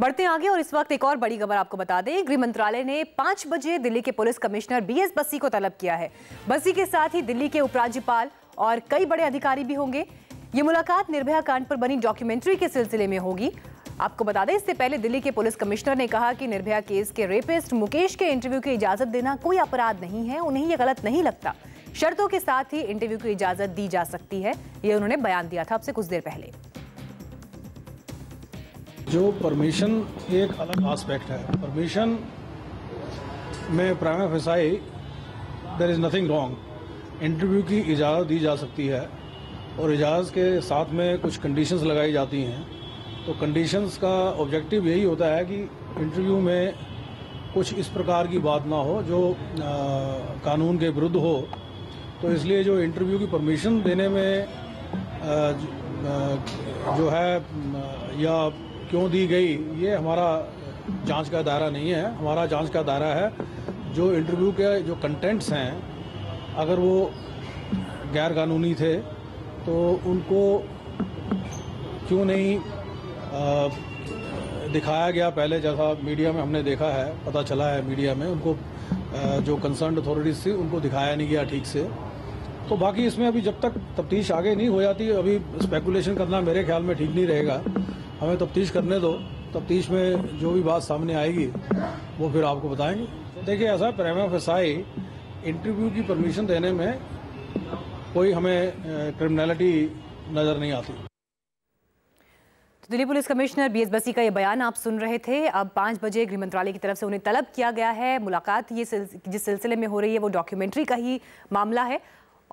बढ़ते आगे और इस वक्त एक और बड़ी खबर आपको बता दें। गृह मंत्रालय ने पाँच बजे दिल्ली के पुलिस कमिश्नर बीएस बस्सी को तलब किया है। बस्सी के साथ ही दिल्ली के उपराज्यपाल और कई बड़े अधिकारी भी होंगे। ये मुलाकात निर्भया कांड पर बनी डॉक्यूमेंट्री के सिलसिले में होगी। आपको बता दें, इससे पहले दिल्ली के पुलिस कमिश्नर ने कहा कि निर्भया केस के रेपिस्ट मुकेश के इंटरव्यू की इजाज़त देना कोई अपराध नहीं है, उन्हें ये गलत नहीं लगता। शर्तों के साथ ही इंटरव्यू की इजाज़त दी जा सकती है, ये उन्होंने बयान दिया था आपसे कुछ देर पहले। जो परमिशन एक अलग एस्पेक्ट है। परमिशन में prima facie there is nothing wrong interview की इजाज़त दी जा सकती है और इजाज़त के साथ में कुछ कंडीशंस लगाई जाती हैं। तो कंडीशंस का ऑब्जेक्टिव यही होता है कि इंटरव्यू में कुछ इस प्रकार की बात ना हो जो आ, कानून के विरुद्ध हो। तो इसलिए जो इंटरव्यू की परमिशन देने में आ, ज, आ, जो है या क्यों दी गई? ये हमारा जाँच का दायरा नहीं है। हमारा जाँच का दायरा है जो इंटरव्यू के जो कंटेंट्स हैं अगर वो गैर कानूनी थे तो उनको क्यों नहीं आ, दिखाया गया? पहले जैसा मीडिया में हमने देखा है पता चला है मीडिया में उनको आ, जो कंसर्न अथॉरिटीज़ थी उनको दिखाया नहीं गया ठीक से। तो बाकी इसमें अभी जब तक तफ्तीश आगे नहीं हो जाती अभी स्पेकुलेशन करना मेरे ख्याल में ठीक नहीं रहेगा। हमें तफ्तीश करने दो। तफ्तीश में जो भी बात सामने आएगी वो फिर आपको बताएँगे। देखिए ऐसा प्रेमा फसाई इंटरव्यू की परमिशन देने में कोई हमें क्रिमिनलिटी नज़र नहीं आती। तो दिल्ली पुलिस कमिश्नर बीएस बसी का ये बयान आप सुन रहे थे। अब पाँच बजे गृह मंत्रालय की तरफ़ से उन्हें तलब किया गया है। मुलाकात ये सिल, जिस सिलसिले में हो रही है वो डॉक्यूमेंट्री का ही मामला है।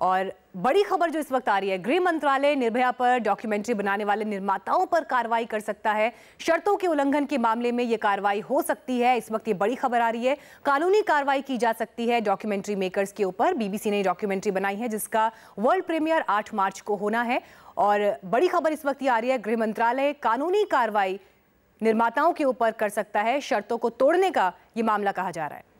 और बड़ी खबर जो इस वक्त आ रही है, गृह मंत्रालय निर्भया पर डॉक्यूमेंट्री बनाने वाले निर्माताओं पर कार्रवाई कर सकता है। शर्तों के उल्लंघन के मामले में यह कार्रवाई हो सकती है। इस वक्त ये बड़ी खबर आ रही है। कानूनी कार्रवाई की जा सकती है डॉक्यूमेंट्री मेकर्स के ऊपर। बीबीसी ने डॉक्यूमेंट्री बनाई है जिसका वर्ल्ड प्रीमियर आठ मार्च को होना है। और बड़ी खबर इस वक्त ये आ रही है, गृह मंत्रालय कानूनी कार्रवाई निर्माताओं के ऊपर कर सकता है। शर्तों को तोड़ने का ये मामला कहा जा रहा है।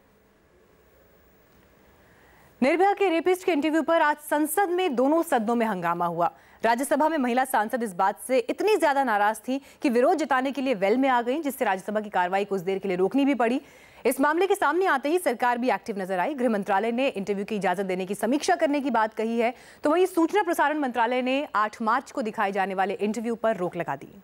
निर्भया के रेपिस्ट के इंटरव्यू पर आज संसद में दोनों सदनों में हंगामा हुआ। राज्यसभा में महिला सांसद इस बात से इतनी ज़्यादा नाराज़ थी कि विरोध जताने के लिए वेल में आ गई, जिससे राज्यसभा की कार्रवाई कुछ देर के लिए रोकनी भी पड़ी। इस मामले के सामने आते ही सरकार भी एक्टिव नज़र आई। गृह मंत्रालय ने इंटरव्यू की इजाज़त देने की समीक्षा करने की बात कही है। तो वहीं सूचना प्रसारण मंत्रालय ने आठ मार्च को दिखाए जाने वाले इंटरव्यू पर रोक लगा दी।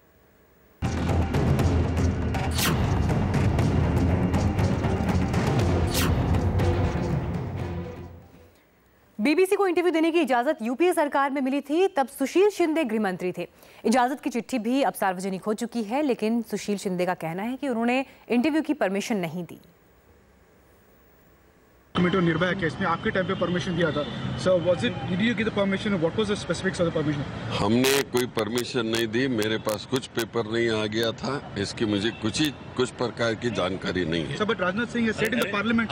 बीबीसी को इंटरव्यू देने की इजाज़त यूपीए सरकार में मिली थी, तब सुशील शिंदे गृह मंत्री थे। इजाज़त की चिट्ठी भी अब सार्वजनिक हो चुकी है, लेकिन सुशील शिंदे का कहना है कि उन्होंने इंटरव्यू की परमिशन नहीं दी। कमिटी ऑन निर्भया केस में आपके टाइम पे परमिशन दिया था sir was it did you give the permission what was the specifics of the permission हमने कोई परमिशन नहीं दी मेरे पास कुछ पेपर नहीं आ गया था इसकी मुझे कुछ ही कुछ प्रकार की जानकारी नहीं है sir but Rajnath Singh said in the parliament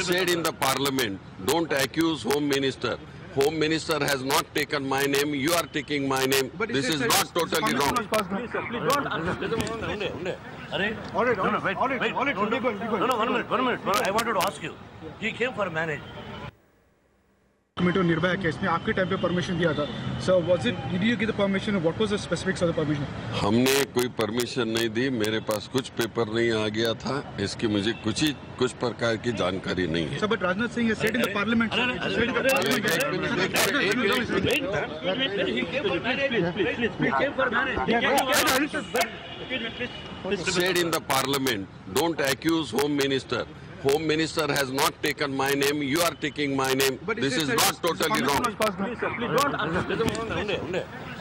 said in the parliament don't accuse home minister Home Minister has not taken my name. You are taking my name. But this is said- not totally wrong. Please, sir, please don't. Array, All right, all no, no, right, wait, all right, wait, all right, don't keep do- going, keep going. No, no, one minute, one minute. one- I wanted to ask you. He came for marriage. Committee on Nirbhaya case में आपके time पे permission दिया था sir was it did you give the permission what was the specifics of the permission हमने कोई permission नहीं दी मेरे पास कुछ पेपर नहीं आ गया था इसकी मुझे कुछ ही कुछ प्रकार की जानकारी नहीं है sir but Rajnath Singh said in the parliament said in the parliament don't accuse home minister home minister has not taken my name you are taking my name But this is not totally wrong Please, sir, please don't.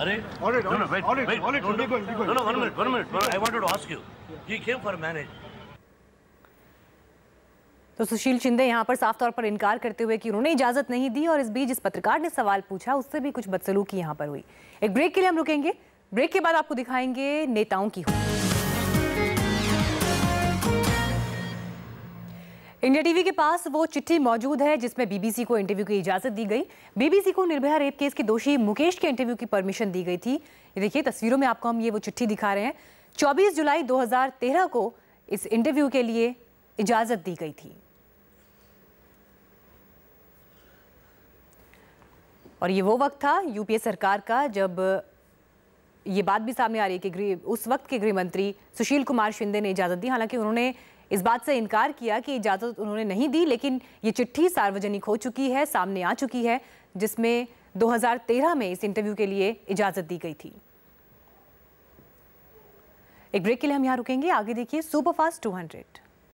All right, all no, no, right, wait, all right, wait, all right, keep going. No, no, one minute, one minute. I wanted to ask you. He came for marriage. तो सुशील शिंदे यहाँ पर साफ़ तौर पर इनकार करते हुए कि उन्होंने इजाज़त नहीं दी और इस बीच जिस पत्रकार ने सवाल पूछा उससे भी कुछ बदसलूकी यहाँ पर हुई एक ब्रेक के लिए हम रुकेंगे ब्रेक के बाद आपको दिखाएँगे नेताओं की हुई इंडिया टीवी के पास वो चिट्ठी मौजूद है जिसमें बीबीसी को इंटरव्यू की इजाज़त दी गई। बीबीसी को निर्भया रेप केस के दोषी मुकेश के इंटरव्यू की परमिशन दी गई थी। ये देखिए, तस्वीरों में आपको हम ये वो चिट्ठी दिखा रहे हैं। 24 जुलाई 2013 को इस इंटरव्यू के लिए इजाज़त दी गई थी। और ये वो वक्त था, यूपीए सरकार का, जब ये बात भी सामने आ रही है कि उस वक्त के गृह मंत्री सुशील कुमार शिंदे ने इजाज़त दी। हालाँकि उन्होंने इस बात से इनकार किया कि इजाज़त उन्होंने नहीं दी, लेकिन ये चिट्ठी सार्वजनिक हो चुकी है, सामने आ चुकी है, जिसमें 2013 में इस इंटरव्यू के लिए इजाज़त दी गई थी। एक ब्रेक के लिए हम यहाँ रुकेंगे। आगे देखिए, सुपरफास्ट 200